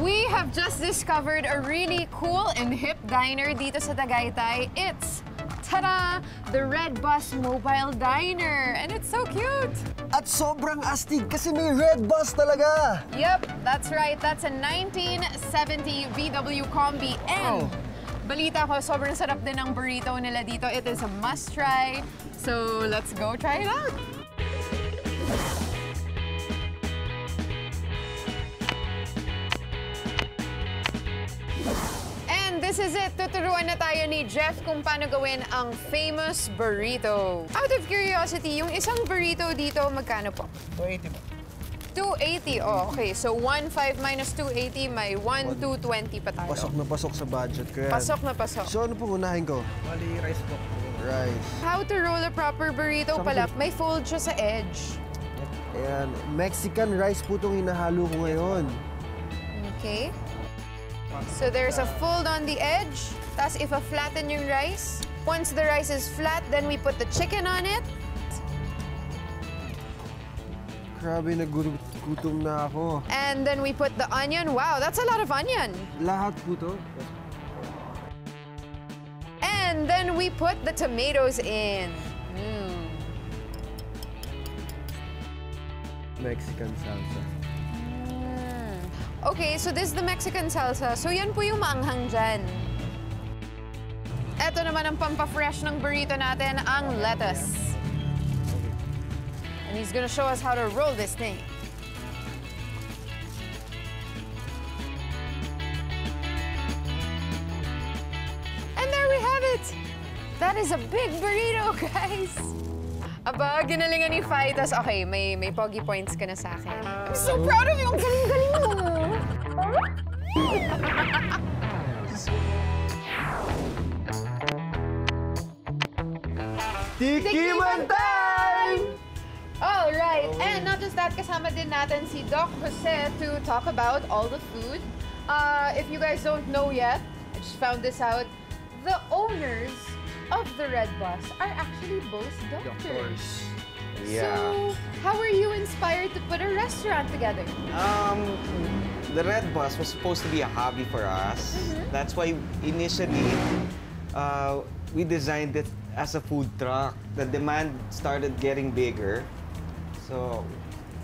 We have just discovered a really cool and hip diner dito sa Tagaytay. It's, ta-da, the Red Bus Mobile Diner. And it's so cute. At sobrang astig kasi may red bus talaga. Yep, that's right. That's a 1970 VW Combi. And Wow. Balita ko, sobrang sarap din ng burrito nila dito. It is a must try. So let's go try it out. And this is it. Tuturuan na tayo ni Jeff kung paano gawin ang famous burrito. Out of curiosity, yung isang burrito dito, magkano po? 280 ba? 280. Oh, okay. So 1.5 minus 280, may 1, 220 pa tayo. Pasok na pasok sa budget ko yan. Pasok na pasok. So ano pong unahin ko? Bali, rice po. Rice. How to roll a proper burrito pala? May fold siya sa edge. Ayan, Mexican rice po itong hinahalo ko ngayon. Okay. So there's a fold on the edge. Tapos if a flatten yung rice. Once the rice is flat, then we put the chicken on it. Grabe, nagutom na ako. And then we put the onion. Wow, that's a lot of onion. Lahat po to. And then we put the tomatoes in. Mm. Mexican salsa. Mm. Okay, so this is the Mexican salsa. So yan po yung maanghang dyan. Ito naman ang pampafresh ng burrito natin, ang lettuce. And he's gonna show us how to roll this thing. It! That is a big burrito, guys! Aba, ginalingan ni Fai. Tas, okay, may, may pogi points ka na sa akin. I'm so proud of you! Ang galing-galing mo! Tikiman time! All right, and not just that, kasama din natin si Doc Jose to talk about all the food. Uh, if you guys don't know yet, I just found this out. The owners of the Red Bus are actually both doctors. Yeah. So, how were you inspired to put a restaurant together? Um, the Red Bus was supposed to be a hobby for us. That's why initially uh, we designed it as a food truck. The demand started getting bigger, so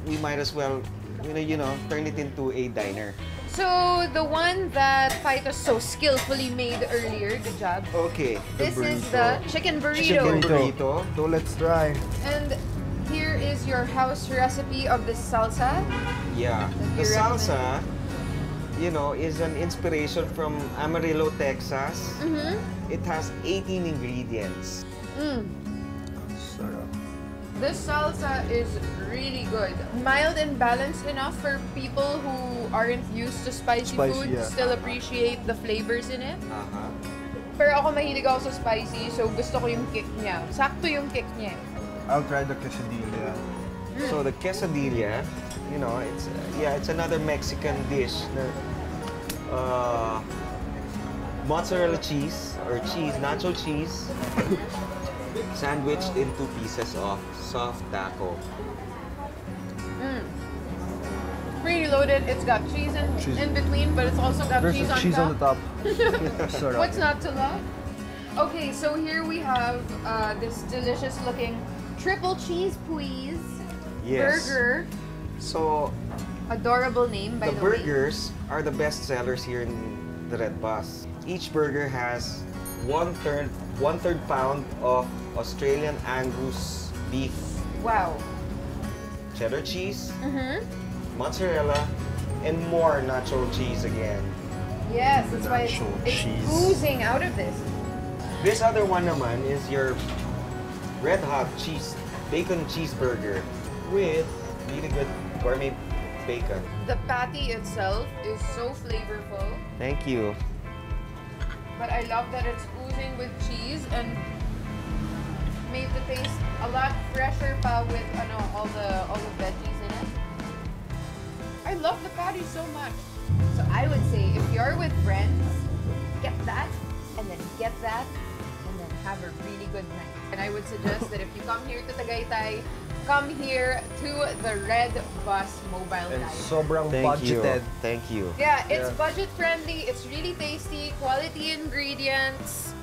we might as well, you know, you know, turn it into a diner. So, the one that Phytos so skillfully made earlier, good job. Okay. This is the chicken burrito. Chicken burrito. So let's try. And here is your house recipe of the salsa. Yeah. The recommend? salsa, you know, is an inspiration from Amarillo, Texas. Mm-hmm. It has 18 ingredients. Mm. Sarap. This salsa is really good. Mild and balanced enough for people who aren't used to spicy, Spicy, food yeah. still appreciate the flavors in it. Uh-huh. Pero ako mahilig ako sa spicy, so gusto ko yung kick niya. Sakto yung kick niya. I'll try the quesadilla. So the quesadilla, you know, it's uh, yeah, it's another Mexican dish. na, Uh, mozzarella cheese or cheese, nacho cheese, sandwiched into pieces of soft taco. Pretty loaded. It's got cheese in, Cheese. in between, but it's also got There's cheese, a on, cheese top. on the top. Sarap. What's not to love? Okay, so here we have uh, this delicious looking triple cheese please Yes. burger. So Adorable name, by the the, way. burgers are the best sellers here in the Red Bus. Each burger has one third one third pound of Australian Angus beef, Wow. cheddar cheese, Mm-hmm. mozzarella, and more nacho cheese again. Yes, that's why it's, Nacho it's cheese. oozing out of this. This other one naman is your red hot cheese bacon cheeseburger with really good gourmet bacon. The patty itself is so flavorful, Thank you. but I love that it's oozing with cheese and made the taste a lot fresher pa with ano, all the all the veggies in it. I love the patty so much. So I would say if you're with friends, get that and then get that and then have a really good night. And I would suggest that if you come here to Tagaytay, come here to the Red Bus Mobile And Dive. sobrang Thank budgeted. you. Thank you. Yeah, it's Yeah. budget friendly, it's really tasty, quality ingredients.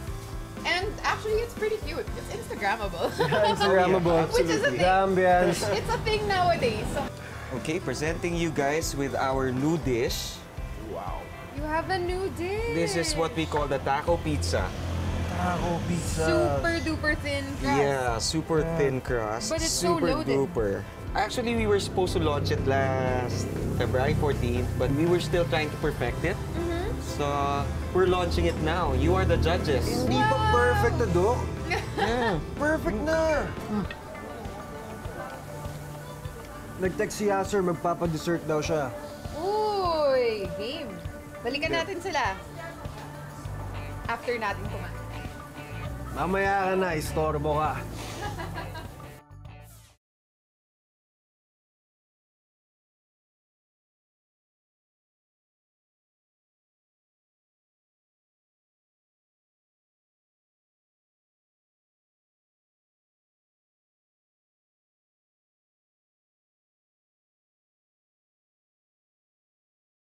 And actually, it's pretty cute. It's Instagrammable. Instagrammable. Which is a thing. The ambience. it's a thing nowadays. Okay, presenting you guys with our new dish. Wow. You have a new dish. This is what we call the taco pizza. Taco pizza. super duper thin crust. Yeah, super thin crust. But it's so super loaded. duper. Actually, we were supposed to launch it last February 14th, but we were still trying to perfect it. Mm-hmm. So, we're launching it now. You are the judges. Hindi pa perfect na, Dok. Yeah. Perfect na. Nag-text si Yasser, magpapadessert daw siya. Uy, game. Balikan natin sila. After natin kumain. Mamaya ka na, istorbo ka.